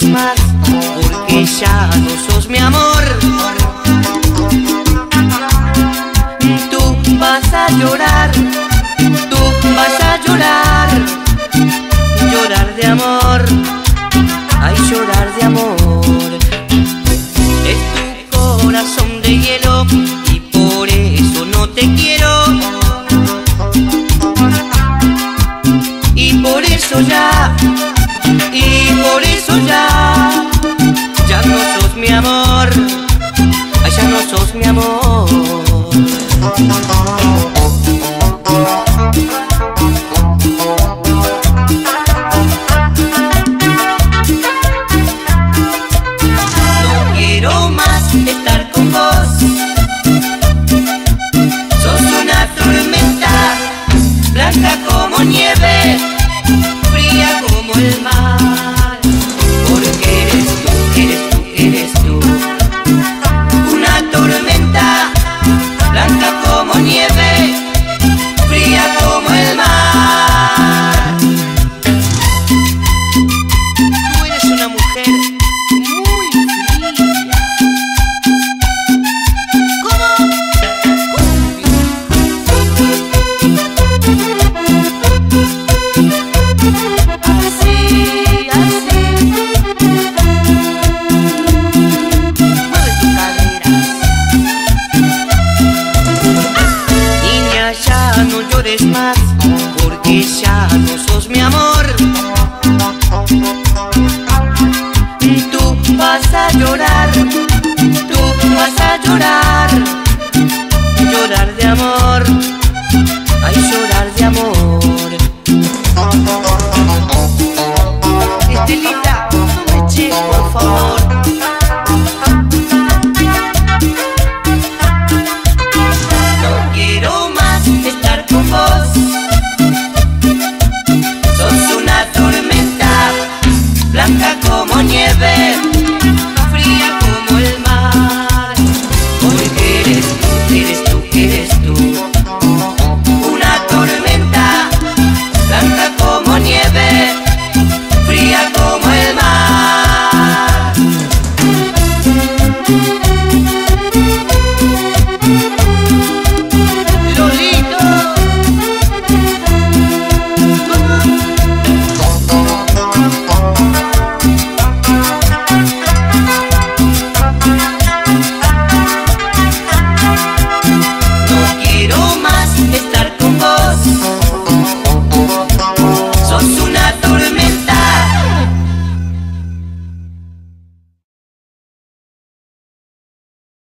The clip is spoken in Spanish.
porque ya no sos mi amor. Tú vas a llorar, tú vas a llorar, llorar de amor, ay llorar de amor. Es tu corazón de hielo y por eso no te quiero. Y por eso ya, eso ya Ya no sos mi amor Ay, ya no sos mi amor. No quiero más estar con vos. Sos una tormenta Blanca como vez más, porque ya no sos mi amor. Tú vas a llorar, tú vas a llorar, llorar de amor, ay llorar de amor. Estelita. blanca como nieve.